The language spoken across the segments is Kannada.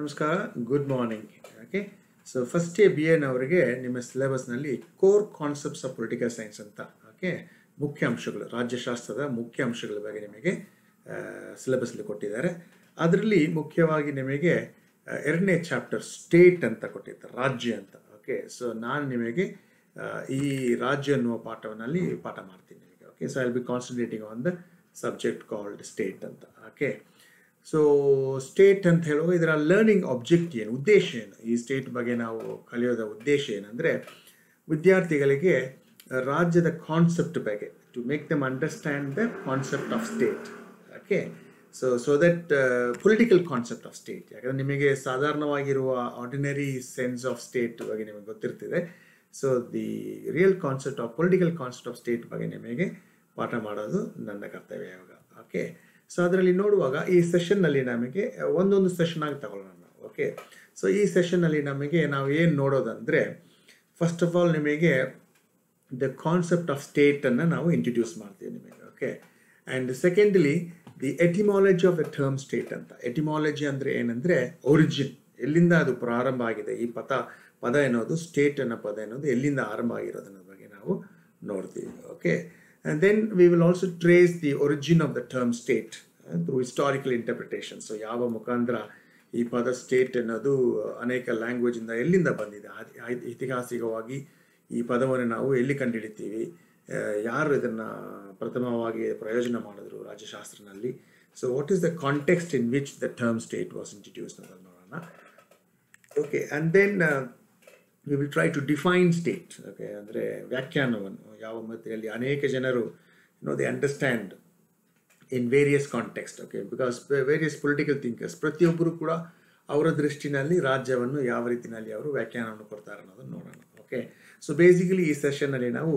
ನಮಸ್ಕಾರ good morning okay so first B ಎನವರಿಗೆ ನಿಮ್ಮ ಸಿಲೆಬಸ್ನಲ್ಲಿ core concepts of political science ಅಂತ ಓಕೆ ಮುಖ್ಯ ಅಂಶಗಳು, ರಾಜ್ಯಶಾಸ್ತ್ರದ ಮುಖ್ಯ ಅಂಶಗಳ ಬಗ್ಗೆ ನಿಮಗೆ ಸಿಲೆಬಸ್ಲಿ ಕೊಟ್ಟಿದ್ದಾರೆ. ಅದರಲ್ಲಿ ಮುಖ್ಯವಾಗಿ ನಿಮಗೆ ಎರಡನೇ ಚಾಪ್ಟರ್ ಸ್ಟೇಟ್ ಅಂತ ಕೊಟ್ಟಿದ್ದಾರೆ ರಾಜ್ಯ ಅಂತ ಓಕೆ ಸೊ ನಾನು ನಿಮಗೆ ಈ ರಾಜ್ಯ ಅನ್ನುವ ಪಾಠವನ್ನಲ್ಲಿ ಪಾಠ ಮಾಡ್ತೀನಿ ನಿಮಗೆ okay so I be concentrating on the subject called state ಅಂತ ಓಕೆ ಸೊ ಸ್ಟೇಟ್ ಅಂತ ಹೇಳುವಾಗ ಇದರ ಲರ್ನಿಂಗ್ ಆಬ್ಜೆಕ್ಟ್ ಏನು? ಉದ್ದೇಶ ಏನು? ಈ ಸ್ಟೇಟ್ ಬಗ್ಗೆ ನಾವು ಕಲಿಯೋದ ಉದ್ದೇಶ ಏನಂದರೆ, ವಿದ್ಯಾರ್ಥಿಗಳಿಗೆ ರಾಜ್ಯದ ಕಾನ್ಸೆಪ್ಟ್ ಬಗ್ಗೆ to make them understand the concept of state okay so so that political concept of state ಯಾಕಂದರೆ ನಿಮಗೆ ಸಾಧಾರಣವಾಗಿರುವ ಆರ್ಡಿನರಿ ಸೆನ್ಸ್ ಆಫ್ ಸ್ಟೇಟ್ ಬಗ್ಗೆ ನಿಮಗೆ ಗೊತ್ತಿರ್ತದೆ. So the real concept of political concept of state ಬಗ್ಗೆ ನಿಮಗೆ ಪಾಠ ಮಾಡೋದು ನನ್ನ ಕರ್ತವ್ಯ ಯಾವಾಗ ಓಕೆ ಸೊ ಅದರಲ್ಲಿ ನೋಡುವಾಗ ಈ ಸೆಷನ್ನಲ್ಲಿ ನಮಗೆ ಒಂದೊಂದು ಸೆಷನ್ ಆಗಿ ತಗೊಳ್ಳೋಣ ಓಕೆ ಸೊ ಈ ಸೆಷನ್ನಲ್ಲಿ ನಮಗೆ ನಾವು ಏನು ನೋಡೋದಂದರೆ ಫಸ್ಟ್ ಆಫ್ ಆಲ್ ನಿಮಗೆ ದ ಕಾನ್ಸೆಪ್ಟ್ ಆಫ್ ಸ್ಟೇಟನ್ನು ನಾವು ಇಂಟ್ರೊಡ್ಯೂಸ್ ಮಾಡ್ತೀವಿ ನಿಮಗೆ okay and secondly the etymology of the term state ಅಂತ. ಎಟಿಮಾಲಜಿ ಅಂದರೆ ಏನಂದರೆ ಒರಿಜಿನ್ ಎಲ್ಲಿಂದ ಅದು ಪ್ರಾರಂಭ ಆಗಿದೆ, ಈ ಪದ ಪದ ಎನ್ನೋದು ಸ್ಟೇಟ್ ಅನ್ನೋ ಪದ ಎನ್ನೋದು ಎಲ್ಲಿಂದ ಆರಂಭ ಆಗಿರೋದನ್ನ ಬಗ್ಗೆ ನಾವು ನೋಡ್ತೀವಿ okay and then we will also trace the origin of the term state through historical interpretation. So ಯಾವ ಮುಖಾಂತರ ಈ ಪದ ಸ್ಟೇಟ್ ಅನ್ನೋದು ಅನೇಕ ಲ್ಯಾಂಗ್ವೇಜಿಂದ ಎಲ್ಲಿಂದ ಬಂದಿದೆ? ಐತಿಹಾಸಿಕವಾಗಿ ಈ ಪದವನ್ನು ನಾವು ಎಲ್ಲಿ ಕಂಡುಹಿಡಿತೀವಿ? ಯಾರು ಇದನ್ನು ಪ್ರಥಮವಾಗಿ ಪ್ರಯೋಜನ ಮಾಡಿದ್ರು ರಾಜ್ಯಶಾಸ್ತ್ರನಲ್ಲಿ so what is the context in which the term state was introduce ನೋಡೋಣ. Okay and then we will try to define state okay ಅಂದರೆ ವ್ಯಾಖ್ಯಾನವನ್ನು ಯಾವ ಮಧ್ಯದಲ್ಲಿ ಅನೇಕ ಜನರು no they understand in various context okay because various political thinkers ಪ್ರತಿಯೊಬ್ಬರು ಕೂಡ ಅವರ ದೃಷ್ಟಿನಲ್ಲಿ ರಾಜ್ಯವನ್ನು ಯಾವ ರೀತಿಯಲ್ಲಿ ಅವರು ವ್ಯಾಖ್ಯಾನವನ್ನು ಕೊಡ್ತಾರೆ ಅನ್ನೋದನ್ನು ನೋಡೋಣ ಓಕೆ ಸೊ ಬೇಸಿಕಲಿ ಈ ಸೆಷನ್ನಲ್ಲಿ ನಾವು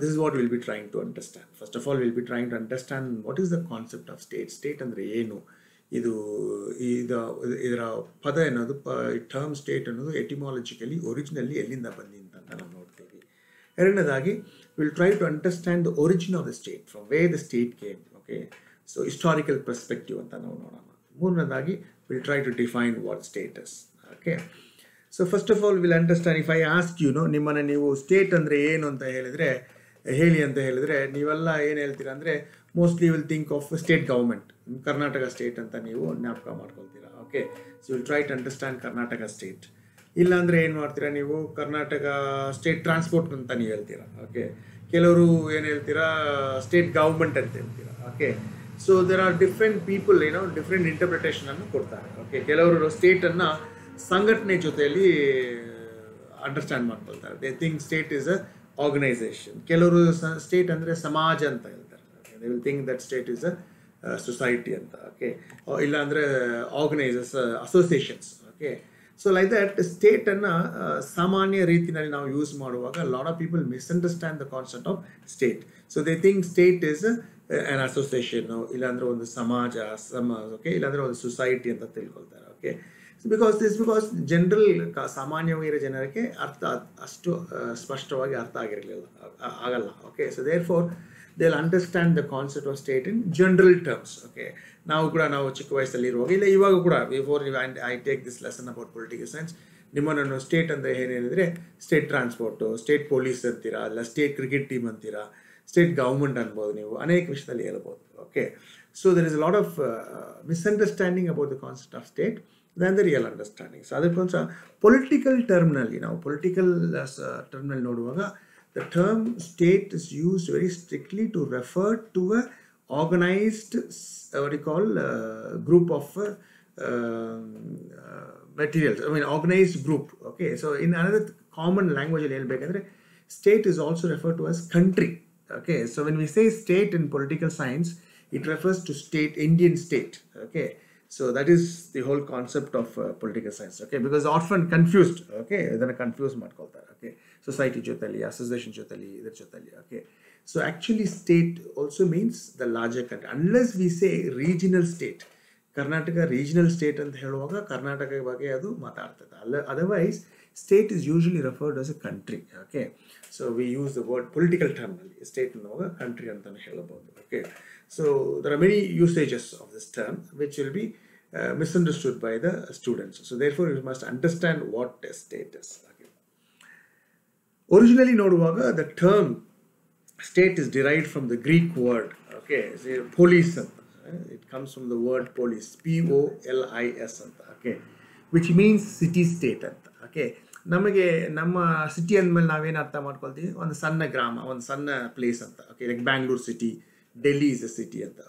this is what will be trying to understand first of all will be trying to understand what is the concept of state state ಅಂದರೆ ಏನು? ಇದು ಇದು, ಇದರ ಪದ ಅನ್ನೋದು ಪ ಟರ್ಮ್ ಸ್ಟೇಟ್ ಅನ್ನೋದು ಎಟಿಮಾಲಜಿಕಲಿ ಒರಿಜಿನಲಿ ಎಲ್ಲಿಂದ ಬಂದಿದೆ ಅಂತ ನಾವು ನೋಡ್ತೀವಿ. ಎರಡನೇದಾಗಿ will try to understand the origin of the state from way the state came okay so historical perspective ಅಂತ ನಾವು ನೋಡೋಣ. ಮೂರನೇದಾಗಿ will try to define what states okay so first of all will understand if I ask you know ನಿಮ್ಮನ್ನು ನೀವು ಸ್ಟೇಟ್ ಅಂದರೆ ಏನು ಅಂತ ಹೇಳಿದರೆ, ಹೇಳಿ ಅಂತ ಹೇಳಿದರೆ, ನೀವೆಲ್ಲ ಏನು ಹೇಳ್ತೀರಾ ಅಂದರೆ mostly will think of state government Karnataka state ಅಂತ ನೀವು ಜ್ಞಾಪಕ ಮಾಡ್ಕೊಳ್ತೀರಾ? Okay so will try to understand Karnataka state ಇಲ್ಲಾಂದರೆ ಏನು ಮಾಡ್ತೀರಾ ನೀವು? ಕರ್ನಾಟಕ ಸ್ಟೇಟ್ ಟ್ರಾನ್ಸ್ಪೋರ್ಟ್ ಅಂತ ನೀವು ಹೇಳ್ತೀರಾ? ಓಕೆ ಕೆಲವರು ಏನು ಹೇಳ್ತೀರಾ? ಸ್ಟೇಟ್ ಗೌರ್ಮೆಂಟ್ ಅಂತ ಹೇಳ್ತೀರಾ? Okay so there are different people ಏನೋ ಡಿಫ್ರೆಂಟ್ ಇಂಟರ್ಪ್ರಿಟೇಷನ್ ಅನ್ನು ಕೊಡ್ತಾರೆ. ಓಕೆ ಕೆಲವರು ಸ್ಟೇಟನ್ನು ಸಂಘಟನೆ ಜೊತೆಯಲ್ಲಿ ಅಂಡರ್ಸ್ಟ್ಯಾಂಡ್ ಮಾಡ್ಕೊಳ್ತಾರೆ. They think state is a organisation ಕೆಲವರು ಸ್ಟೇಟ್ ಅಂದರೆ ಸಮಾಜ ಅಂತ ಹೇಳ್ತಾರೆ. They will think that state is a society ಅಂತ ಓಕೆ ಇಲ್ಲ ಅಂದ್ರೆ organisers associations okay so like that ಸ್ಟೇಟನ್ನು ಸಾಮಾನ್ಯ ರೀತಿಯಲ್ಲಿ ನಾವು ಯೂಸ್ ಮಾಡುವಾಗ lot of people misunderstand the concept of state so they think state is an association ಇಲ್ಲಾಂದರೆ ಒಂದು ಸಮಾಜ ಸಮಾಜ ಓಕೆ ಇಲ್ಲಾಂದರೆ ಒಂದು ಸೊಸೈಟಿ ಅಂತ ತಿಳ್ಕೊಳ್ತಾರೆ okay because this because general ಸಾಮಾನ್ಯವಾಗಿರೋ ಜನರಿಗೆ ಅರ್ಥ, ಅಷ್ಟು ಸ್ಪಷ್ಟವಾಗಿ ಅರ್ಥ ಆಗಿರಲಿಲ್ಲ ಆಗಲ್ಲ okay so therefore will understand the concept of state in general terms okay ನಾವು ಕೂಡ ನಾವು ಚಿಕ್ಕ ವಯಸ್ಸಲ್ಲಿ ಇರುವಾಗ, ಇಲ್ಲ ಇವಾಗ ಕೂಡ before I take this lesson about political science ನಿಮ್ಮನ್ನು ಸ್ಟೇಟ್ ಅಂದರೆ ಏನೇನಿದ್ರೆ ಸ್ಟೇಟ್ ಟ್ರಾನ್ಸ್ಪೋರ್ಟು ಸ್ಟೇಟ್ ಪೊಲೀಸ್ ಅಂತೀರಾ ಅಲ್ಲ ಸ್ಟೇಟ್ ಕ್ರಿಕೆಟ್ ಟೀಮ್ ಅಂತೀರಾ ಸ್ಟೇಟ್ ಗೌರ್ಮೆಂಟ್ ಅನ್ಬೋದು ನೀವು, ಅನೇಕ ವಿಷಯದಲ್ಲಿ ಹೇಳ್ಬೋದು okay so there is lot of misunderstanding about the concept of state then the real understanding so ಅದಕ್ಕೊಂದು ಪೊಲಿಟಿಕಲ್ ಟರ್ಮ್ನಲ್ಲಿ ನಾವು ಪೊಲಿಟಿಕಲ್ ಟರ್ಮ್ನಲ್ಲಿ ನೋಡುವಾಗ The term state is used very strictly to refer to a organized, uh, what do you call, uh, group of uh, uh materials. I mean, organized group. Okay, so in another common language, state is also referred to as country. Okay, so when we say state in political science, it refers to state, Indian state. Okay, so that is the whole concept of uh, political science okay because often confused okay ಇದನ್ನ ಕನ್ಫ್ಯೂಸ್ ಮಾಡ್ಕೊಳ್ತಾರೆ okay society ಜೊತೆಲಿ association ಜೊತೆಲಿ ಇದ್ರ ಜೊತೆಲಿ okay so actually state also means the larger country unless we say regional state Karnataka regional state ಅಂತ ಹೇಳುವಾಗ ಕರ್ನಾಟಕ ಬಗ್ಗೆ ಅದು ಮಾತಾಡ್ತದೆ ಅಲ್ಲ otherwise state is usually referred as a country okay so we use the word political ಟರ್ಮ್ನಲ್ಲಿ state ಅನ್ನುವಾಗ ಕಂಟ್ರಿ ಅಂತಲೇ ಹೇಳಬಹುದು okay So there are many usages of this term which will be misunderstood by the students. So therefore, you must understand what a state is. Okay. Originally, ನೋಡುವಾಗ the term state is derived from the Greek word. Okay, say police ಅಂತ. It comes from the word police, P-O-L-I-S ಅಂತ. Okay, which means city state ಅಂತ. Okay, ನಮಗೆ ನಮ್ಮ ಸಿಟಿ ಅಂದಮೇಲೆ ನಾವೇನು ಅರ್ಥ ಮಾಡ್ಕೊಳ್ತೀವಿ ಒಂದು ಸಣ್ಣ ಗ್ರಾಮ ಒಂದು ಸಣ್ಣ ಪ್ಲೇಸ್ ಅಂತ okay like Bangalore city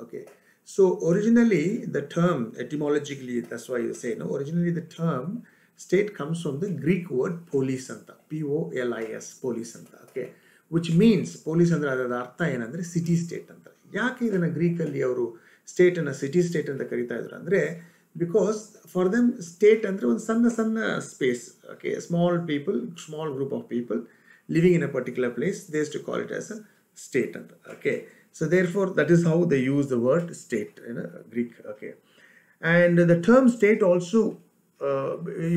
okay so originally the term etymologically thus why you say no originally the term state comes from the Greek word polis ಅಂತ P O L I S polis ಅಂತ ಓಕೆ ವಿಚ್ ಮೀನ್ಸ್ ಪೊಲೀಸ್ ಅಂದರೆ ಅದರ ಅರ್ಥ ಏನಂದರೆ ಸಿಟಿ ಸ್ಟೇಟ್ ಅಂತ. ಯಾಕೆ ಇದನ್ನು ಗ್ರೀಕಲ್ಲಿ ಅವರು ಸ್ಟೇಟನ್ನು ಸಿಟಿ ಸ್ಟೇಟ್ ಅಂತ ಕರಿತಾ ಇದ್ರು ಅಂದರೆ ಬಿಕಾಸ್ ಫಾರ್ ದೆಮ್ ಸ್ಟೇಟ್ ಅಂದರೆ ಒಂದು ಸಣ್ಣ ಸಣ್ಣ space okay small people small group of people living in a particular place does to call it as a state ಅಂತ okay so therefore that is how they use the word state in Greek okay and the term state also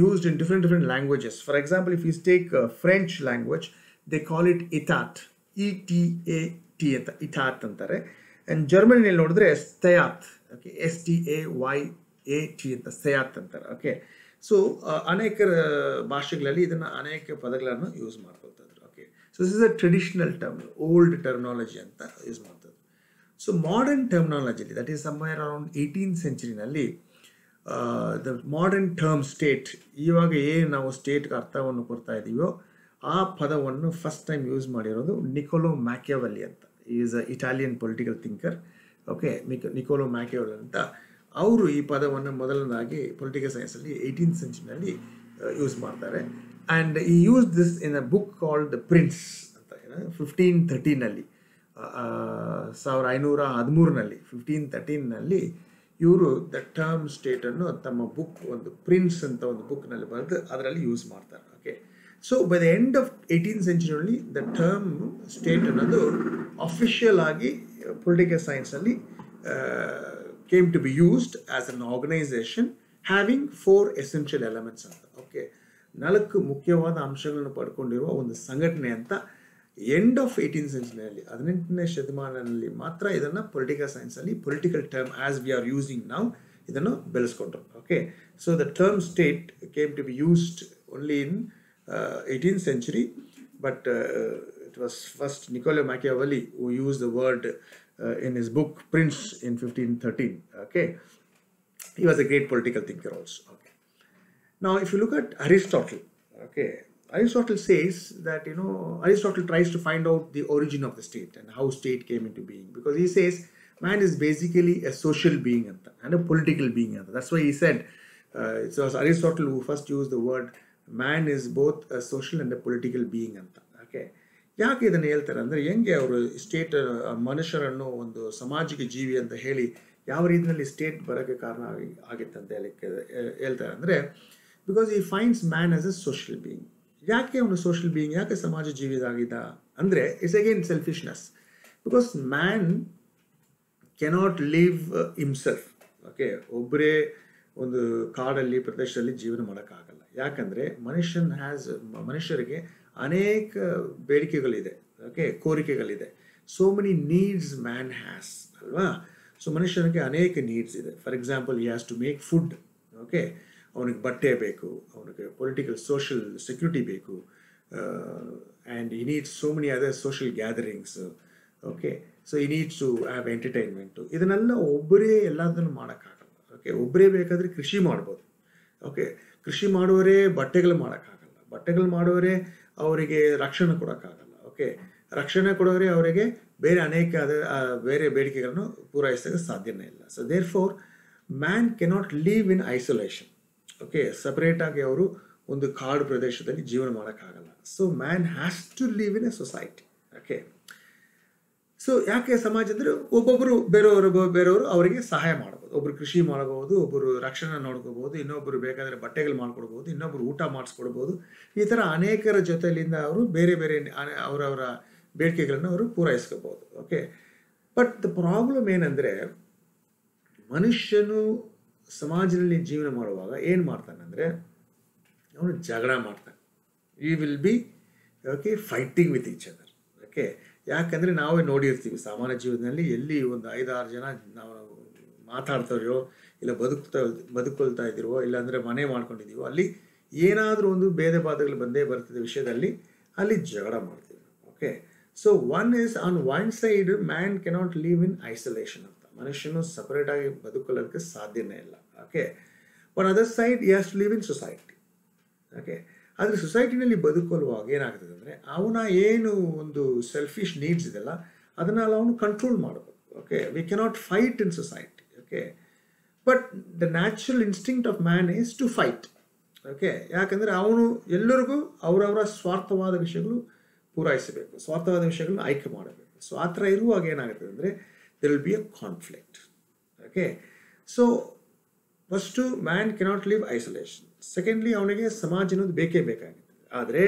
used in different different languages. For example, if you take uh, French language, they call it itat, E T A T ಅಂತ ಇಟಾಟ್ ಅಂತಾರೆ ಆ್ಯಂಡ್ ಜರ್ಮನಿಯಲ್ಲಿ ನೋಡಿದ್ರೆ ಸ್ತೆಯಾತ್ okay S T A Y A T ಅಂತ ಸೆಯಾತ್ ಅಂತಾರೆ ಓಕೆ ಸೊ ಅನೇಕ ಭಾಷೆಗಳಲ್ಲಿ ಇದನ್ನು ಅನೇಕ ಪದಗಳನ್ನು ಯೂಸ್ ಮಾಡ್ಕೊಳ್ತಾ ಇದ್ರು okay so this is a traditional term old terminology ಅಂತ use so modern ಟರ್ಮಿನಾಲಜಿಲಿ that is somewhere around eighteen ಸೆಂಚುರಿನಲ್ಲಿ the modern term state ಇವಾಗ ಏನು ನಾವು ಸ್ಟೇಟ್ಗೆ ಅರ್ಥವನ್ನು ಕೊಡ್ತಾ ಇದ್ದೀವೋ ಆ ಪದವನ್ನು ಫಸ್ಟ್ ಟೈಮ್ ಯೂಸ್ ಮಾಡಿರೋದು ನಿಕೋಲೋ ಮ್ಯಾಕ್ಯಾವಲ್ಲಿ ಅಂತ. Is a Italian political thinker okay Niccolo Machiavelli ಅಂತ. ಅವರು ಈ ಪದವನ್ನು ಮೊದಲನೇದಾಗಿ ಪೊಲಿಟಿಕಲ್ ಸೈನ್ಸಲ್ಲಿ ಏಯ್ಟೀನ್ ಸೆಂಚುರಿನಲ್ಲಿ ಯೂಸ್ ಮಾಡ್ತಾರೆ. And he use this in a book called the prince ಅಂತ. ಫಿಫ್ಟೀನ್ ಥರ್ಟೀನಲ್ಲಿ ಸಾವಿರ ಐನೂರ ಹದಿಮೂರಿನಲ್ಲಿ ಫಿಫ್ಟೀನ್ ತರ್ಟೀನ್ನಲ್ಲಿ ಇವರು ದ ಟರ್ಮ್ ಸ್ಟೇಟನ್ನು ತಮ್ಮ ಬುಕ್ ಒಂದು ಪ್ರಿನ್ಸ್ ಅಂತ ಒಂದು ಬುಕ್ನಲ್ಲಿ ಬರೆದು ಅದರಲ್ಲಿ ಯೂಸ್ ಮಾಡ್ತಾರೆ okay so by the end of eighteen ಸೆಂಚುರಿಯಲ್ಲಿ the term state ಅನ್ನೋದು ಅಫಿಷಿಯಲ್ ಆಗಿ political ಸೈನ್ಸಲ್ಲಿ came to be used as an organisation having four essential elements ಅಂತ ಓಕೆ ನಾಲ್ಕು ಮುಖ್ಯವಾದ ಅಂಶಗಳನ್ನು ಪಡ್ಕೊಂಡಿರುವ ಒಂದು ಸಂಘಟನೆ ಅಂತ ಎಂಡ್ ಆಫ್ ಏಯ್ಟೀನ್ ಸೆಂಚುರಿಯಲ್ಲಿ ಹದಿನೆಂಟನೇ ಶತಮಾನದಲ್ಲಿ ಮಾತ್ರ ಇದನ್ನು political ಸೈನ್ಸಲ್ಲಿ political term as we are using ನಾವು ಇದನ್ನು ಬೆಳೆಸ್ಕೊಂಡ್ರು okay so the term state came to be used only in eighteen century but it was first Niccolo Machiavelli who use the word in his book Prince in fifteen thirteen okay he was a great political thinker also. Okay. Now, if you look at Aristotle, okay, Aristotle says that you know Aristotle tries to find out the origin of the state and how state came into being because he says man is basically a social being and a political being. That's why he said uh, it was Aristotle who first used the word man is both a social and a political being Okay. Okay ಯಾಕೆ ಇದನ್ನು ಹೇಳ್ತಾರೆ ಅಂದರೆ ಹೆಂಗೆ ಅವರು ಸ್ಟೇಟ್ ಮನುಷ್ಯರನ್ನು ಒಂದು ಸಾಮಾಜಿಕ ಜೀವಿ ಅಂತ ಹೇಳಿ ಯಾವ ರೀತಿಯಲ್ಲಿ ಸ್ಟೇಟ್ ಬರೋಕ್ಕೆ ಕಾರಣ ಆಗಿ ಆಗಿತ್ತಂತ ಹೇಳಿ ಹೇಳ್ತಾರೆ ಅಂದರೆ because he finds man as a social being ಯಾಕೆ ಅವನು ಸೋಷಿಯಲ್ ಬೀಯಿಂಗ್ ಯಾಕೆ ಸಮಾಜ ಜೀವಿದಾಗಿದ್ದ ಅಂದರೆ it's again selfishness because man cannot live himself okay ಒಬ್ಬರೇ ಒಂದು ಕಾಡಲ್ಲಿ, ಪ್ರದೇಶದಲ್ಲಿ ಜೀವನ ಮಾಡೋಕ್ಕಾಗಲ್ಲ. ಯಾಕಂದರೆ, ಮನುಷ್ಯನ್ ಹ್ಯಾಸ್ ಮನುಷ್ಯರಿಗೆ ಅನೇಕ ಬೇಡಿಕೆಗಳಿದೆ. Okay ಕೋರಿಕೆಗಳಿದೆ. So many needs man has ಅಲ್ವಾ? ಸೊ ಮನುಷ್ಯನಿಗೆ ಅನೇಕ ನೀಡ್ಸ್ ಇದೆ. For example he has to make food okay ಅವನಿಗೆ ಬಟ್ಟೆ ಬೇಕು, ಅವನಿಗೆ ಪೊಲಿಟಿಕಲ್ ಸೋಷಿಯಲ್ ಸೆಕ್ಯೂರಿಟಿ ಬೇಕು and he needs so many other social gatherings okay so he needs to have entertainment ಇದನ್ನೆಲ್ಲ ಒಬ್ಬರೇ ಎಲ್ಲದನ್ನು ಮಾಡೋಕ್ಕಾಗಲ್ಲ ಓಕೆ ಒಬ್ಬರೇ ಬೇಕಾದರೆ ಕೃಷಿ ಮಾಡ್ಬೋದು ಓಕೆ ಕೃಷಿ ಮಾಡೋರೇ ಬಟ್ಟೆಗಳು ಮಾಡೋಕ್ಕಾಗಲ್ಲ, ಬಟ್ಟೆಗಳು ಮಾಡೋರೇ ಅವರಿಗೆ ರಕ್ಷಣೆ ಕೊಡೋಕ್ಕಾಗಲ್ಲ ಓಕೆ ರಕ್ಷಣೆ ಕೊಡೋರೆ ಅವರಿಗೆ ಬೇರೆ ಅನೇಕ ಅದ ಬೇರೆ ಬೇಡಿಕೆಗಳನ್ನು ಪೂರೈಸೋಕ್ಕೆ ಸಾಧ್ಯನೇ ಇಲ್ಲ. So therefore man cannot live in isolation okay ಸಪ್ರೇಟಾಗಿ ಅವರು ಒಂದು ಕಾಡು ಪ್ರದೇಶದಲ್ಲಿ ಜೀವನ ಮಾಡೋಕ್ಕಾಗಲ್ಲ. So man has to live in a society okay so ಯಾಕೆ ಸಮಾಜ ಅಂದರೆ ಒಬ್ಬೊಬ್ಬರು ಬೇರೆಯವರು ಬೇರೆಯವರು ಅವರಿಗೆ ಸಹಾಯ ಮಾಡ್ಬೋದು. ಒಬ್ಬರು ಕೃಷಿ ಮಾಡ್ಬೋದು ಒಬ್ಬರು ರಕ್ಷಣೆ ನೋಡ್ಕೋಬಹುದು ಇನ್ನೊಬ್ಬರು ಬೇಕಾದರೆ ಬಟ್ಟೆಗಳು ಮಾಡ್ಕೊಡ್ಬೋದು ಇನ್ನೊಬ್ಬರು ಊಟ ಮಾಡಿಸ್ಕೊಡ್ಬೋದು. ಈ ಥರ ಅನೇಕರ ಜೊತೆಲಿಂದ ಅವರು ಬೇರೆ ಬೇರೆ ಅವರವರ ಬೇಡಿಕೆಗಳನ್ನು ಅವರು ಪೂರೈಸ್ಕೋಬೋದು. ಓಕೆ ಬಟ್ ದ ಪ್ರಾಬ್ಲಮ್ ಏನಂದರೆ ಮನುಷ್ಯನು ಸಮಾಜದಲ್ಲಿ ಜೀವನ ಮಾಡುವಾಗ ಏನು ಮಾಡ್ತಾನೆ ಅಂದರೆ ಅವನು ಜಗಳ ಮಾಡ್ತಾನೆ. We will be okay fighting with each other okay ಯಾಕಂದರೆ ನಾವೇ ನೋಡಿರ್ತೀವಿ ಸಾಮಾನ್ಯ ಜೀವನದಲ್ಲಿ ಎಲ್ಲಿ ಒಂದು ಐದಾರು ಜನ ನಾವು ಮಾತಾಡ್ತಾರೋ ಇಲ್ಲ ಬದುಕ್ತಾ, ಬದುಕೊಳ್ತಾ ಇದ್ದೀರೋ ಇಲ್ಲಾಂದರೆ ಮನೆ ಮಾಡ್ಕೊಂಡಿದ್ದೀವೋ ಅಲ್ಲಿ ಏನಾದರೂ ಒಂದು ಭೇದ ಬಾಧಗಳು ಬಂದೇ ಬರ್ತದೆ ವಿಷಯದಲ್ಲಿ ಅಲ್ಲಿ ಜಗಳ ಮಾಡ್ತೀವಿ. Okay so one is on one side man cannot live in isolation ಮನುಷ್ಯನು ಸಪರೇಟಾಗಿ ಬದುಕೊಳ್ಳೋದಕ್ಕೆ ಸಾಧ್ಯನೇ ಇಲ್ಲ. Okay one other side has to live in society okay ಆದರೆ ಸೊಸೈಟಿನಲ್ಲಿ ಬದುಕೊಳ್ಳುವಾಗ ಏನಾಗ್ತದೆ ಅಂದರೆ, ಅವನ ಏನು ಒಂದು ಸೆಲ್ಫಿಶ್ ನೀಡ್ಸ್ ಇದೆಲ್ಲ, ಅದನ್ನೆಲ್ಲ ಅವನು ಕಂಟ್ರೋಲ್ ಮಾಡಬೇಕು. Okay we cannot fight in society okay but the natural instinct of man is to fight okay ಯಾಕಂದರೆ ಅವನು ಎಲ್ಲರಿಗೂ ಅವರವರ ಸ್ವಾರ್ಥವಾದ ವಿಷಯಗಳು ಪೂರೈಸಬೇಕು. ಸ್ವಾರ್ಥವಾದ ವಿಷಯಗಳನ್ನ ಆಯ್ಕೆ ಮಾಡಬೇಕು. ಸೊ ಆ ಇರುವಾಗ ಏನಾಗುತ್ತೆ ಅಂದರೆ there will be a conflict okay so first man cannot live isolation secondly ಅವನಿಗೆ ಸಮಾಜ ಅನ್ನೋದು ಬೇಕೇ ಬೇಕಾಗಿದೆ ಆದರೆ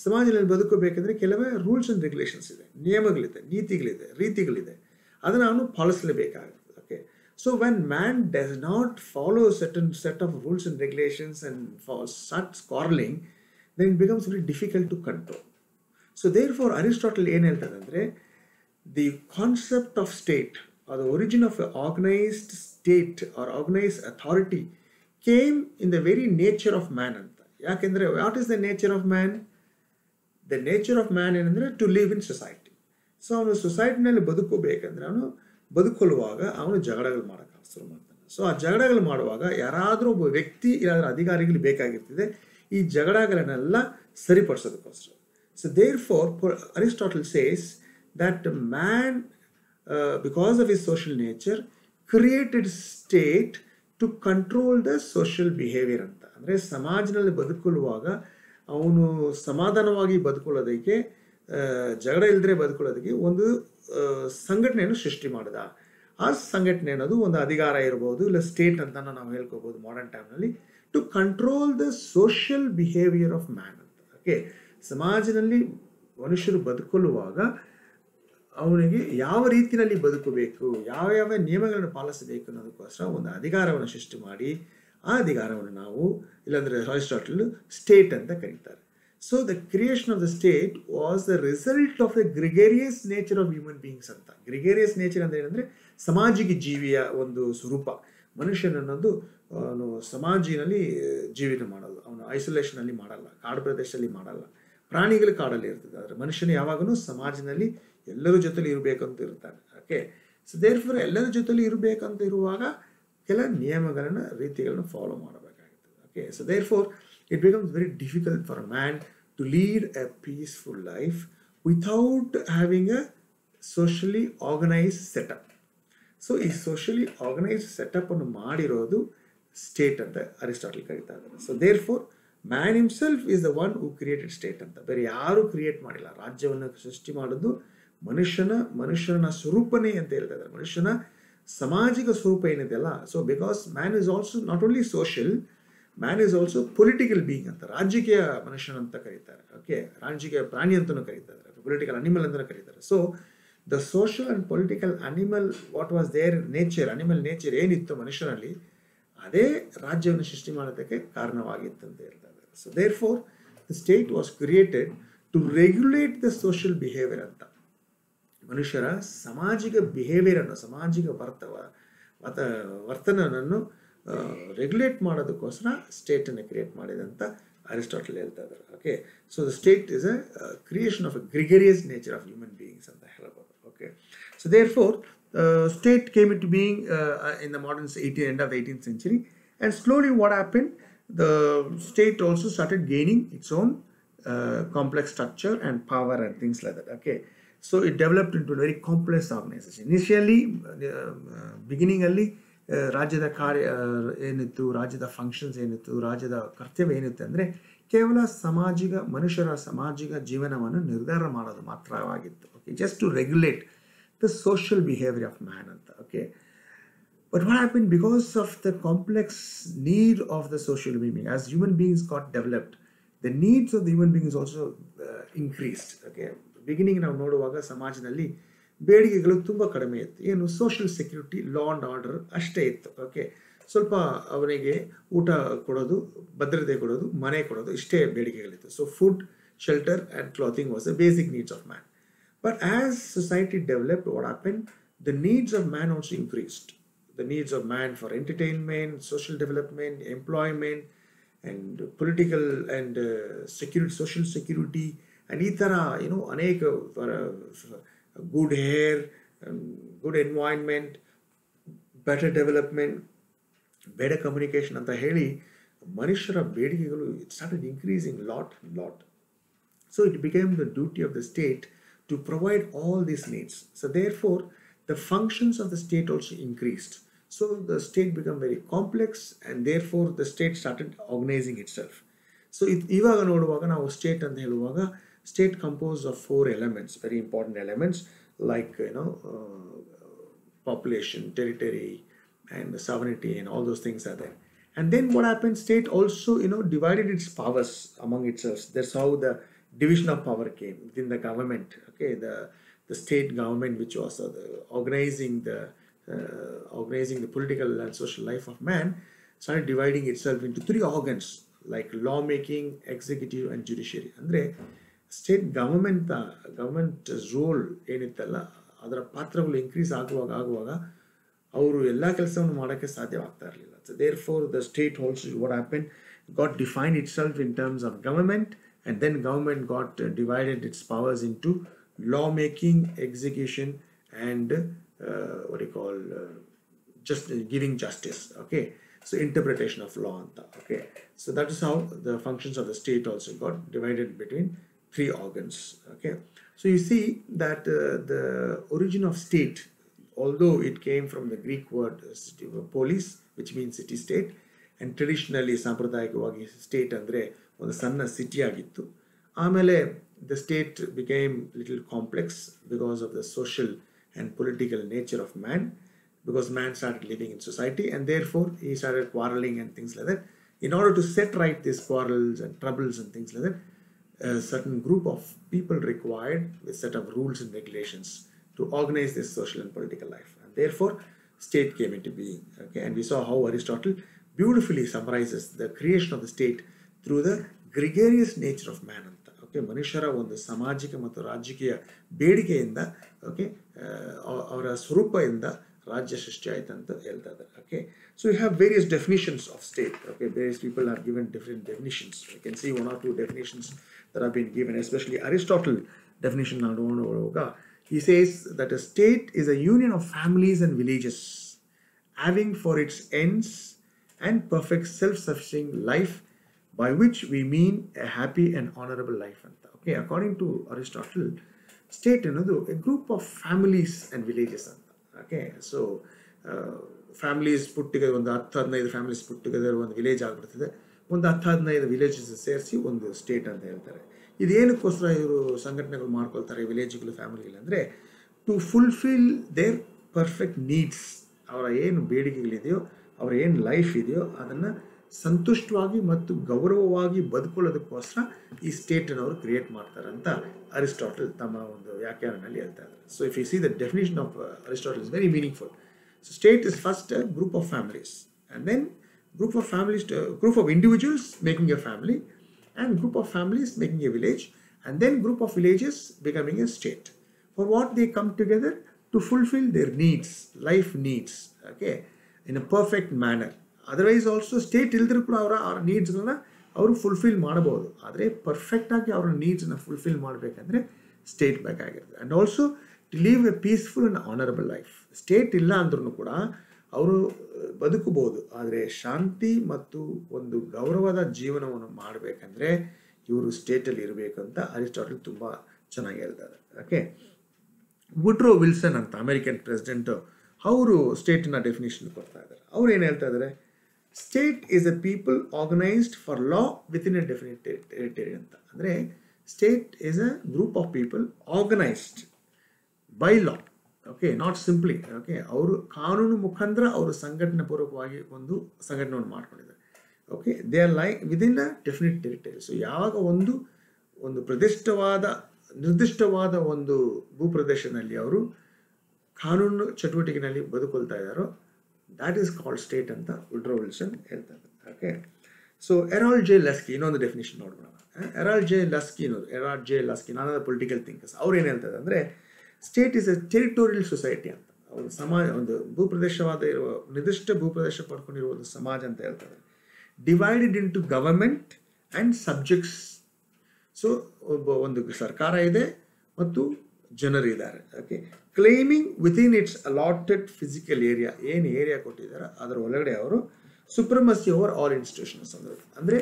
ಸಮಾಜದಲ್ಲಿ ಬದುಕಬೇಕಂದ್ರೆ ಕೆಲವೇ ರೂಲ್ಸ್ ಆ್ಯಂಡ್ ರೆಗ್ಯುಲೇಷನ್ಸ್ ಇದೆ ನಿಯಮಗಳಿದೆ ನೀತಿಗಳಿದೆ ರೀತಿಗಳಿದೆ ಅದನ್ನು ಅವನು ಪಾಲಿಸಲೇಬೇಕಾಗುತ್ತೆ okay so when man does not follow certain set of rules and regulations and for such quarrelling then becomes very difficult to control so therefore Aristotle ಏನು ಹೇಳ್ತಾರೆ ಅಂದರೆ the concept of state are the origin of organised state or organised authority came in the very nature of man ಅಂತ. ಯಾಕೆಂದರೆ what is the nature of man the nature of man ಏನಂದರೆ to live in society so ಅವನು ಸೊಸೈಟಿನಲ್ಲಿ ಬದುಕಬೇಕಂದ್ರೆ, ಅವನು ಬದುಕೊಳ್ಳುವಾಗ ಅವನು ಜಗಳಗಳು ಮಾಡೋಕ್ಕೆ ಶುರು ಮಾಡ್ತಾನೆ. ಸೊ ಆ ಜಗಳಗಳು ಮಾಡುವಾಗ ಯಾರಾದರೂ ಒಬ್ಬ ವ್ಯಕ್ತಿ, ಇಲ್ಲಾಂದ್ರೆ ಅಧಿಕಾರಿಗಳು ಬೇಕಾಗಿರ್ತದೆ, ಈ ಜಗಳಗಳನ್ನೆಲ್ಲ ಸರಿಪಡಿಸೋದಕ್ಕೋಸ್ಕರ. So therefore Aristotle says that man because of is social nature created state to control the social behaviour ಅಂತ. ಅಂದರೆ ಸಮಾಜದಲ್ಲಿ ಬದುಕೊಳ್ಳುವಾಗ ಅವನು ಸಮಾಧಾನವಾಗಿ ಬದುಕೊಳ್ಳೋದಕ್ಕೆ ಜಗಳ ಇಲ್ಲದೆ ಬದುಕೊಳ್ಳೋದಕ್ಕೆ ಒಂದು ಸಂಘಟನೆಯನ್ನು ಸೃಷ್ಟಿ ಮಾಡಿದ. ಆ ಸಂಘಟನೆ ಅನ್ನೋದು ಒಂದು ಅಧಿಕಾರ ಇರ್ಬೋದು, ಇಲ್ಲ ಸ್ಟೇಟ್ ಅಂತ ನಾವು ಹೇಳ್ಕೋಬೋದು ಮಾಡರ್ನ್ ಟೈಮ್ನಲ್ಲಿ to control the social behaviour of man ಅಂತ. ಓಕೆ ಸಮಾಜದಲ್ಲಿ ಮನುಷ್ಯರು ಬದುಕೊಳ್ಳುವಾಗ ಅವನಿಗೆ ಯಾವ ರೀತಿಯಲ್ಲಿ ಬದುಕಬೇಕು, ಯಾವ ಯಾವ ನಿಯಮಗಳನ್ನು ಪಾಲಿಸಬೇಕು ಅನ್ನೋದಕ್ಕೋಸ್ಕರ ಒಂದು ಅಧಿಕಾರವನ್ನು ಸೃಷ್ಟಿ ಮಾಡಿ, ಆ ಅಧಿಕಾರವನ್ನು ನಾವು ಇಲ್ಲಾಂದರೆ ಅರಿಸ್ಟಾಟಲ್ ಸ್ಟೇಟ್ ಅಂತ ಕರೀತಾರೆ. So the creation of the state was the result of the gregarious nature of human beings ಅಂತ. ಗ್ರಿಗೇರಿಯಸ್ ನೇಚರ್ ಅಂದರೆ ಏನಂದರೆ ಸಮಾಜಿಕ ಜೀವಿಯ ಒಂದು ಸ್ವರೂಪ. ಮನುಷ್ಯನನ್ನೊಂದು, ಅವನು ಸಮಾಜಿನಲ್ಲಿ ಜೀವನ ಮಾಡೋದು, ಅವನು ಐಸೋಲೇಷನಲ್ಲಿ ಮಾಡಲ್ಲ, ಕಾಡು ಪ್ರದೇಶದಲ್ಲಿ ಮಾಡಲ್ಲ. ಪ್ರಾಣಿಗಳು ಕಾಡಲ್ಲಿ ಇರ್ತದೆ, ಆದರೆ ಮನುಷ್ಯನು ಯಾವಾಗಲೂ ಸಮಾಜದಲ್ಲಿ ಎಲ್ಲರ ಜೊತೆಲಿ ಇರಬೇಕಂತ ಇರ್ತಾರೆ. ಓಕೆ ಸೊ ದೇರ್ ಫಾರ್ ಎಲ್ಲರ ಜೊತೆಲಿ ಇರಬೇಕಂತ ಇರುವಾಗ ಕೆಲ ನಿಯಮಗಳನ್ನು, ರೀತಿಗಳನ್ನು ಫಾಲೋ ಮಾಡಬೇಕಾಗುತ್ತೆ okay so therefore it becomes very difficult for man to lead a peaceful life without having a socially organise setup so ಈ ಸೋಷಲಿ ಆರ್ಗನೈಸ್ ಸೆಟಪ್ ಅನ್ನು ಮಾಡಿರೋದು ಸ್ಟೇಟ್ ಅಂತ ಅರಿಸ್ಟಾಟಲ್ ಕರೀತಾ ಇದ್ದಾರೆ. So therefore man himself is the one who created state ಅಂತ. ಬೇರೆ ಯಾರೂ ಕ್ರಿಯೇಟ್ ಮಾಡಿಲ್ಲ. ರಾಜ್ಯವನ್ನು ಸೃಷ್ಟಿ ಮಾಡೋದು ಮನುಷ್ಯನ ಮನುಷ್ಯನ ಸ್ವರೂಪನೇ ಅಂತ ಹೇಳ್ತಾ ಮನುಷ್ಯನ ಸಾಮಾಜಿಕ ಸ್ವರೂಪ ಏನಿದೆಯಲ್ಲ so because man is also not only social man is also political being ಅಂತ, ರಾಜಕೀಯ ಮನುಷ್ಯನ ಅಂತ ಕರೀತಾರೆ. ಓಕೆ ರಾಜಕೀಯ ಪ್ರಾಣಿ ಅಂತಲೂ ಕರೀತಾರೆ ಪೊಲಿಟಿಕಲ್ ಅನಿಮಲ್ ಅಂತಲೂ ಕರೀತಾರೆ. So the social and political animal what was their nature animal nature ಏನಿತ್ತು ಮನುಷ್ಯನಲ್ಲಿ, ಅದೇ ರಾಜ್ಯವನ್ನು ಸೃಷ್ಟಿ ಮಾಡೋದಕ್ಕೆ ಕಾರಣವಾಗಿತ್ತು ಅಂತ ಹೇಳ್ತಾ ಇದ್ದಾರೆ. So therefore the state was created to regulate the social behaviour ಅಂತ. ಮನುಷ್ಯರ ಸಾಮಾಜಿಕ ಬಿಹೇವಿಯರನ್ನು ಸಾಮಾಜಿಕ ವರ್ತವ, ವತ ವರ್ತನವನ್ನು ರೆಗ್ಯುಲೇಟ್ ಮಾಡೋದಕ್ಕೋಸ್ಕರ ಸ್ಟೇಟನ್ನು ಕ್ರಿಯೇಟ್ ಮಾಡಿದೆ ಅಂತ ಅರಿಸ್ಟಾಟಲ್ ಹೇಳ್ತಾ ಇದ್ದಾರೆ. Okay so the state is a creation of a gregarious nature of human beings ಅಂತ ಹೇಳ್ಬೋದು. Okay so therefore state came into being in the modern eighteen end of eighteen century and slowly what happen the state also started gaining its own complex structure and power and things like that okay so it developed into very complex organisation initially ಬಿಗಿನಿಂಗಲ್ಲಿ ರಾಜ್ಯದ ಕಾರ್ಯ ಏನಿತ್ತು ರಾಜ್ಯದ ಫಂಕ್ಷನ್ಸ್ ಏನಿತ್ತು ರಾಜ್ಯದ ಕರ್ತವ್ಯ ಏನಿತ್ತು ಅಂದರೆ ಕೇವಲ ಸಾಮಾಜಿಕ ಮನುಷ್ಯರ ಸಾಮಾಜಿಕ ಜೀವನವನ್ನು ನಿರ್ಧಾರ ಮಾಡೋದು ಮಾತ್ರವಾಗಿತ್ತು. Okay just to regulate the social behaviour of man ಅಂತ. Okay But what happened because of the complex need of the social being, as human beings got developed, the needs of the human beings also uh, increased. Okay, beginning ನಾವು ನೋಡುವಾಗ ಸಮಾಜದಲ್ಲಿ ಬೇಡಿಕೆಗಳು ತುಂಬ ಕಡಿಮೆ ಇತ್ತು. ಏನು ಸೋಷಿಯಲ್ ಸೆಕ್ಯೂರಿಟಿ ಲಾ ಆರ್ಡರ್ ಅಷ್ಟೇ ಇತ್ತು. ಓಕೆ ಸ್ವಲ್ಪ ಅವನಿಗೆ ಊಟ ಕೊಡೋದು ಭದ್ರತೆ ಕೊಡೋದು ಮನೆ ಕೊಡೋದು ಇಷ್ಟೇ ಬೇಡಿಕೆಗಳಿತ್ತು. So food shelter and clothing was a basic needs of man but as society developed what happen the needs of man also increased the needs of man for entertainment social development employment and political and uh, security, security and ಈ ಥರ ಏನು ಅನೇಕ good air good environment better development better communication ಅಂತ ಹೇಳಿ ಮನುಷ್ಯರ ಬೇಡಿಕೆಗಳು it started increasing lot lot So it became the duty of the state to provide all these needs. So therefore, the functions of the state also increased. So the state became very complex, and therefore the state started organizing itself. So ಇದು ಇವಾಗ ನೋಡುವಾಗ ನಾವು ಸ್ಟೇಟ್ ಅಂತ ಹೇಳುವಾಗ state composed of four elements very important elements like you know uh, population territory and sovereignty and all those things are there. And then what happened state also you know divided its powers among itself. That's how the division of power came within the government okay? The the state government which was uh, the organizing the uh, organizing the political and social life of man started dividing itself into three organs like lawmaking executive and judiciary. Andre state government government role ಏನಿತ್ತಲ್ಲ ಅದರ ಪಾತ್ರಗಳು ಇನ್ಕ್ರೀಸ್ ಆಗುವಾಗ ಆಗುವಾಗ ಅವರು ಎಲ್ಲ ಕೆಲಸವನ್ನು ಮಾಡೋಕ್ಕೆ ಸಾಧ್ಯವಾಗ್ತಾ ಇರಲಿಲ್ಲ so therefore the state holds what happen got define itself in terms of government and then government got uh, divided its powers into law making execution and uh, what do you call uh, just giving justice okay so interpretation of law anta, okay so that is how the functions of the state also got divided between three organs okay so you see that uh, the origin of state although it came from the greek word uh, city- polis which means city state and traditionally ಸಾಂಪ್ರದಾಯಿಕವಾಗಿ ಸ್ಟೇಟ್ ಅಂದರೆ ಒಂದು ಸಣ್ಣ ಸಿಟಿ ಆಗಿತ್ತು ಆಮೇಲೆ the state became little complex because of the social and political nature of man because man started living in society and therefore he started quarreling and things like that. In order to set right these quarrels and troubles and things like that, a certain group of people required a set of rules and regulations to organize this social and political life. And therefore, state came into being. Okay, and we saw how Aristotle beautifully summarizes the creation of the state through the gregarious nature of man. ಅಂತ ಓಕೆ ಮನುಷ್ಯರ ಒಂದು ಸಾಮಾಜಿಕ ಮತ್ತು ರಾಜಕೀಯ ಬೇಡಿಕೆಯಿಂದ ಓಕೆ ಅವರ ಸ್ವರೂಪದಿಂದ ರಾಜ್ಯ ಸೃಷ್ಟಿ ಆಯ್ತು ಅಂತ ಹೇಳ್ತಾ ಇದ್ದಾರೆ okay so you have various definitions of state okay various people are given different definitions you can see one or two definitions there are been given especially Aristotle definition ನಾವು ನೋಡುವಾಗ he says that a state is a union of families and villages having for its ends and perfect self-sufficing life by which we mean a happy and honorable life ಅಂತ okay according to Aristotle state ಅನ್ನೋದು a group of families and villages ಅಂತ ಓಕೆ ಸೊ ಫ್ಯಾಮಿಲೀಸ್ ಪುಟ್ಟಿಗೆ ಒಂದು ಹತ್ತು ಹದಿನೈದು ಫ್ಯಾಮಿಲೀಸ್ ಪುಟ್ಟಿಗೆದರ್ ಒಂದು ವಿಲೇಜ್ ಆಗ್ಬಿಡ್ತದೆ ಒಂದು ಹತ್ತು ಹದಿನೈದು ವಿಲೇಜಸ್ ಸೇರಿಸಿ ಒಂದು ಸ್ಟೇಟ್ ಅಂತ ಹೇಳ್ತಾರೆ. ಇದೇನಕ್ಕೋಸ್ಕರ ಇವರು ಸಂಘಟನೆಗಳು ಮಾಡ್ಕೊಳ್ತಾರೆ ವಿಲೇಜ್ಗಳು ಫ್ಯಾಮಿಲಿಗಳು ಅಂದರೆ to fulfil their perfect needs ಅವರ ಏನು ಬೇಡಿಕೆಗಳಿದೆಯೋ, ಅವರ ಏನು ಲೈಫ್ ಇದೆಯೋ, ಅದನ್ನು ಸಂತುಷ್ಟವಾಗಿ ಮತ್ತು ಗೌರವವಾಗಿ ಬದುಕೊಳ್ಳೋದಕ್ಕೋಸ್ಕರ ಈ ಸ್ಟೇಟನ್ನು ಅವರು ಕ್ರಿಯೇಟ್ ಮಾಡ್ತಾರೆ ಅಂತ ಅರಿಸ್ಟಾಟಲ್ ತಮ್ಮ ಒಂದು ವ್ಯಾಖ್ಯಾನದಲ್ಲಿ ಹೇಳ್ತಾ ಇದ್ದಾರೆ. So if you see the definition of Aristotle is very meaningful so state is first group of families and then group of families, uh, group of individuals making a family, and group of families making a village, and then group of villages becoming a state. For what they come together to fulfill their needs, life needs, okay, in a perfect manner. Otherwise also state ಇಲ್ದ್ರೂ ಕೂಡ ಅವರ ಅವರ ನೀಡ್ಸ್ಗಳನ್ನ ಅವರು ಫುಲ್ಫಿಲ್ ಮಾಡಬಹುದು ಆದರೆ ಪರ್ಫೆಕ್ಟಾಗಿ ಅವರ ನೀಡ್ಸ್ನ ಫುಲ್ಫಿಲ್ ಮಾಡಬೇಕಂದ್ರೆ ಸ್ಟೇಟ್ ಬೇಕಾಗಿರುತ್ತೆ and also to live a peaceful and honourable life state ಇಲ್ಲ ಅಂದ್ರೂ ಕೂಡ ಅವರು ಬದುಕಬಹುದು. ಆದರೆ ಶಾಂತಿ ಮತ್ತು ಒಂದು ಗೌರವದ ಜೀವನವನ್ನು ಮಾಡಬೇಕಂದ್ರೆ ಇವರು ಸ್ಟೇಟಲ್ಲಿ ಇರಬೇಕು ಅಂತ ಅರಿಸ್ಟಾಟಲ್ ತುಂಬ ಚೆನ್ನಾಗಿ ಹೇಳ್ತಾರೆ. ಓಕೆ ವುಡ್ರೋ ವಿಲ್ಸನ್ ಅಂತ ಅಮೆರಿಕನ್ ಪ್ರೆಸಿಡೆಂಟು, ಅವರು ಸ್ಟೇಟಿನ ಡೆಫಿನೇಷನ್ ಕೊಡ್ತಾ ಇದ್ದಾರೆ. ಅವ್ರು ಏನು ಹೇಳ್ತಾ ಇದ್ದಾರೆ? State is a people organised for law within a definite territory ಅಂತ. ಅಂದರೆ state is a group of people organised by law okay not simply okay ಅವರು ಕಾನೂನು ಮುಖಾಂತರ ಅವರು ಸಂಘಟನೆ ಪೂರ್ವಕವಾಗಿ ಒಂದು ಸಂಘಟನೆಯನ್ನು ಮಾಡ್ಕೊಂಡಿದ್ದಾರೆ. Okay they are like within a definite territory so ಯಾವಾಗ ಒಂದು ಒಂದು ಪ್ರದಿಷ್ಟವಾದ ನಿರ್ದಿಷ್ಟವಾದ ಒಂದು ಭೂಪ್ರದೇಶದಲ್ಲಿ ಅವರು ಕಾನೂನು ಚಟುವಟಿಕೆಯಲ್ಲಿ ಬದುಕೊಳ್ತಾ ಇದ್ದಾರೋ ದ್ಯಾಟ್ ಈಸ್ ಕಾಲ್ಡ್ ಸ್ಟೇಟ್ ಅಂತ ವಿಲ್ಸನ್ ಹೇಳ್ತಾರೆ. Okay so Harold J Laski ಇನ್ನೊಂದು ಡೆಫಿನೇಷನ್ ನೋಡ್ಬಿಡೋಣ. ಎರಾಲ್ ಜೆ ಲಸ್ಕಿ ಅನ್ನೋದು ಎರಾಲ್ ಜೆ ಲಸ್ಕಿ ನಾನದ ಪೊಲಿಟಿಕಲ್ ಥಿಂಕರ್ಸ್ ಅವ್ರು ಏನು ಹೇಳ್ತಾರೆ ಅಂದರೆ state is a territorial society ಅಂತ. ಒಂದು ಸಮಾಜ, ಒಂದು ಭೂಪ್ರದೇಶವಾದ ಇರುವ, ನಿರ್ದಿಷ್ಟ ಭೂಪ್ರದೇಶ ಪಡ್ಕೊಂಡಿರುವ ಒಂದು ಸಮಾಜ ಅಂತ ಹೇಳ್ತಾರೆ. Divided into government and subjects so ಒಬ್ಬ, ಒಂದು ಸರ್ಕಾರ ಇದೆ ಮತ್ತು ಜನರಿದ್ದಾರೆ okay claiming within its allotted physical area ಏನು ಏರಿಯಾ ಕೊಟ್ಟಿದ್ದಾರೆ? ಅದರ ಒಳಗಡೆ ಅವರು ಸುಪ್ರಮಸಿ ಓವರ್ ಆಲ್ ಇನ್ಸ್ಟಿಟ್ಯೂಷನ್ಸ್ ಅಂದ್ರೆ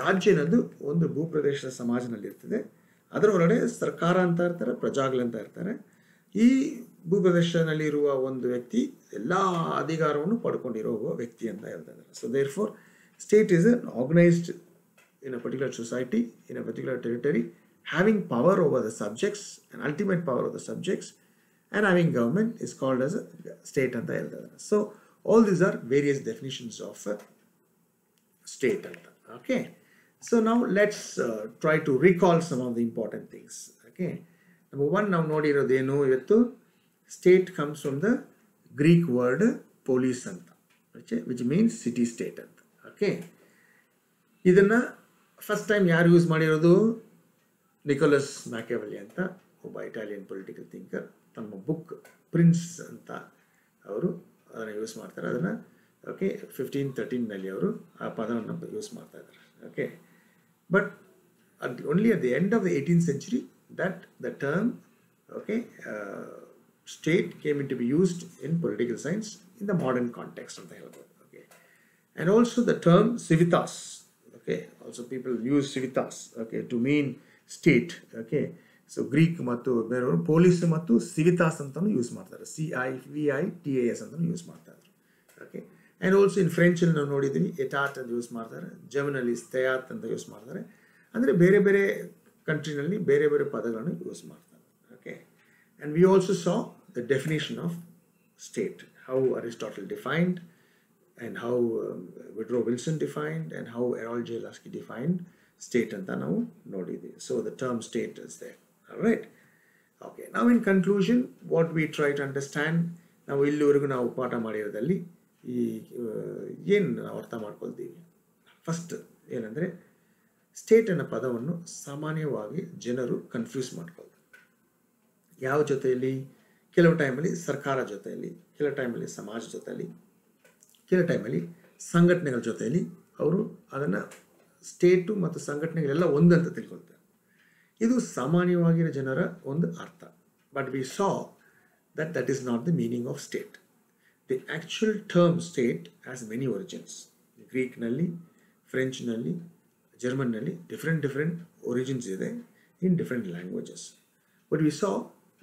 ರಾಜ್ಯ ಅನ್ನೋದು ಒಂದು ಭೂಪ್ರದೇಶದ ಸಮಾಜನಲ್ಲಿ ಇರ್ತದೆ ಅದರ ಹೊರಗಡೆ ಸರ್ಕಾರ ಅಂತ ಇರ್ತಾರೆ, ಪ್ರಜಾಗಳು ಅಂತ ಇರ್ತಾರೆ. ಈ ಭೂಪ್ರದೇಶದಲ್ಲಿ ಇರುವ ಒಂದು ವ್ಯಕ್ತಿ ಎಲ್ಲ ಅಧಿಕಾರವನ್ನು ಪಡ್ಕೊಂಡಿರುವ ಒಬ್ಬ ವ್ಯಕ್ತಿ ಅಂತ ಹೇಳ್ತಾರೆ so therefore state is an organised in a particular society in a particular territory having power over the subjects and ultimate power of the subjects and having government is called as state ಅಂತ ಹೇಳ್ತಾರೆ so all these are various definitions of state ಅಂತ. Okay So now let's uh, try to recall some of the important things. Okay. Number one, ನಾವು ನೋಡಿರೋದೇನು ಇವತ್ತು? State comes from the Greek word polis ಅಂತ ವಿಚ್ ಮೀನ್ಸ್ ಸಿಟಿ ಸ್ಟೇಟ್ ಅಂತ ಓಕೆ ಇದನ್ನು ಫಸ್ಟ್ ಟೈಮ್ ಯಾರು ಯೂಸ್ ಮಾಡಿರೋದು? ನಿಕೋಲಸ್ ಮ್ಯಾಕೆವಲಿ ಅಂತ ಒಬ್ಬ ಇಟಾಲಿಯನ್ ಪೊಲಿಟಿಕಲ್ ಥಿಂಕರ್ ತಮ್ಮ ಬುಕ್ ಪ್ರಿನ್ಸ್ ಅಂತ ಅವರು ಅದನ್ನು ಯೂಸ್ ಮಾಡ್ತಾರೆ. ಅದನ್ನು ಓಕೆ ಫಿಫ್ಟೀನ್ ತರ್ಟೀನ್ನಲ್ಲಿ ಅವರು ಆ ಪದವನ್ನು ಯೂಸ್ ಮಾಡ್ತಾ ಇದ್ದಾರೆ okay but at only at the end of the 18th century that the term okay uh, state came into be used in political science in the modern context of the ಹೇಳ್ಬೋದು okay and also the term civitas okay also people use civitas okay to mean state okay so Greek ಮತ್ತು ಬೇರೆಯವರು ಪೊಲೀಸ್ ಮತ್ತು ಸಿವಿತಾಸ್ ಅಂತಲೂ ಯೂಸ್ ಮಾಡ್ತಾರೆ C I V I T A S ಅಂತಲೂ ಯೂಸ್ ಮಾಡ್ತಾ ಇದ್ರು ಓಕೆ ಆ್ಯಂಡ್ ಆಲ್ಸೋ ಇನ್ ಫ್ರೆಂಚಲ್ಲಿ ನಾವು ನೋಡಿದ್ದೀನಿ ಎಟಾಟ್ ಅಂತ ಯೂಸ್ ಮಾಡ್ತಾರೆ ಜರ್ಮನಲ್ಲಿ ಸ್ತೆಯಾತ್ ಅಂತ ಯೂಸ್ ಮಾಡ್ತಾರೆ. ಅಂದರೆ ಬೇರೆ ಬೇರೆ ಕಂಟ್ರಿನಲ್ಲಿ ಬೇರೆ ಬೇರೆ ಪದಗಳನ್ನು ಯೂಸ್ ಮಾಡ್ತಾರೆ. Okay and we also saw the definition of state how Aristotle defined and how Woodrow Wilson defined and how how Errol J. Defined state ಅಂತ ನಾವು ನೋಡಿದ್ದೀವಿ so the term state is they right okay ನಾವು in conclusion what we try to understand ನಾವು ಇಲ್ಲಿವರೆಗೂ ನಾವು ಪಾಠ ಮಾಡಿರೋದಲ್ಲಿ ಈ ಏನು ನಾವು ಅರ್ಥ ಮಾಡ್ಕೊಳ್ತೀವಿ? ಫಸ್ಟ್ ಏನಂದರೆ ಸ್ಟೇಟ್ ಅನ್ನೋ ಪದವನ್ನು ಸಾಮಾನ್ಯವಾಗಿ ಜನರು ಕನ್ಫ್ಯೂಸ್ ಮಾಡ್ಕೊಳ್ತಾರೆ. ಯಾವ ಜೊತೆಯಲ್ಲಿ? ಕೆಲವು ಟೈಮಲ್ಲಿ ಸರ್ಕಾರ ಜೊತೆಯಲ್ಲಿ ಕೆಲವು ಟೈಮಲ್ಲಿ ಸಮಾಜ ಜೊತೆಯಲ್ಲಿ ಕೆಲವು ಟೈಮಲ್ಲಿ ಸಂಘಟನೆಗಳ ಜೊತೆಯಲ್ಲಿ ಅವರು ಅದನ್ನು ಸ್ಟೇಟು ಮತ್ತು ಸಂಘಟನೆಗಳೆಲ್ಲ ಒಂದಂತ ತಿಳ್ಕೊಳ್ತಾರೆ. ಇದು ಸಾಮಾನ್ಯವಾಗಿರೋ ಜನರ ಒಂದು ಅರ್ಥ. But we saw that that is not the meaning of state the actual term state has many origins ಗ್ರೀಕ್ನಲ್ಲಿ ಫ್ರೆಂಚ್ನಲ್ಲಿ ಜರ್ಮನ್ನಲ್ಲಿ ಡಿಫ್ರೆಂಟ್ ಡಿಫ್ರೆಂಟ್ ಒರಿಜಿನ್ಸ್ ಇದೆ in different languages but we saw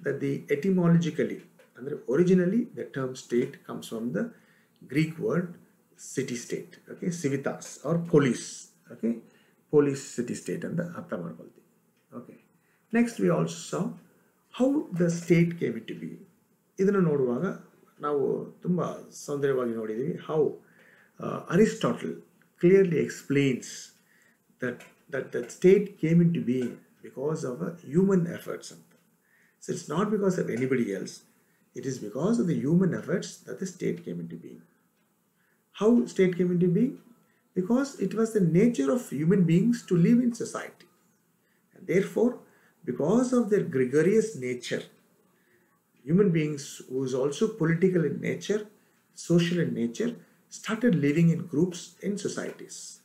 that the etymologically ಅಂದರೆ originally the term state comes from the Greek word city state, okay, civitas or police, okay, police city state ಅಂತ ಅರ್ಥ ಮಾಡ್ಕೊಳ್ತೀವಿ okay next we also saw how the state came it to be ಇದನ್ನು ನೋಡುವಾಗ ನಾವು ತುಂಬ ಸೌಂದರ್ಯವಾಗಿ ನೋಡಿದ್ದೀವಿ how Aristotle clearly explains that that that state came into being because of a human efforts ಅಂತ so it's not because of anybody else it is because of the human efforts that the state came into being. How state came into being? Because it was the nature of human beings to live in society. And therefore, because of their gregarious nature, human beings who is also political in nature, social in nature, started living in groups in societies.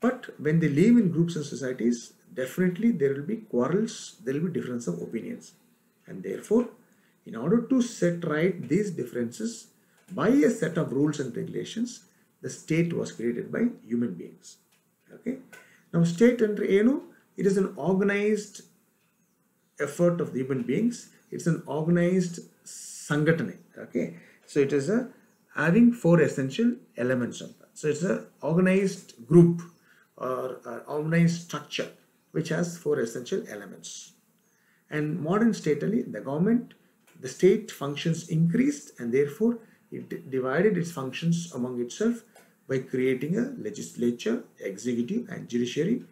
But when they live in groups and societies, definitely there will be quarrels, there will be difference of opinions. And therefore, in order to set right these differences by a set of rules and regulations, the state was created by human beings. Okay. Now, state and ಏನು it is an organized effort of the human beings. It's an organized sangatane. Okay. So it is a having four essential elements of that. So it's a organized group or uh, organized structure which has four essential elements. And modern stately, the government the state functions increased and therefore it divided its functions among itself by creating a legislature, executive, and judiciary,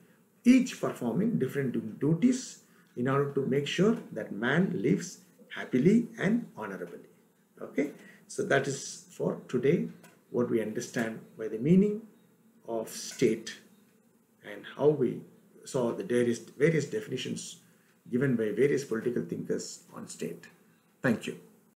each performing different duties in order to make sure that man lives happily and honorably. Okay, so that is for today what we understand by the meaning of state and how we saw the various, various definitions given by various political thinkers on state. Thank you.